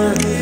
never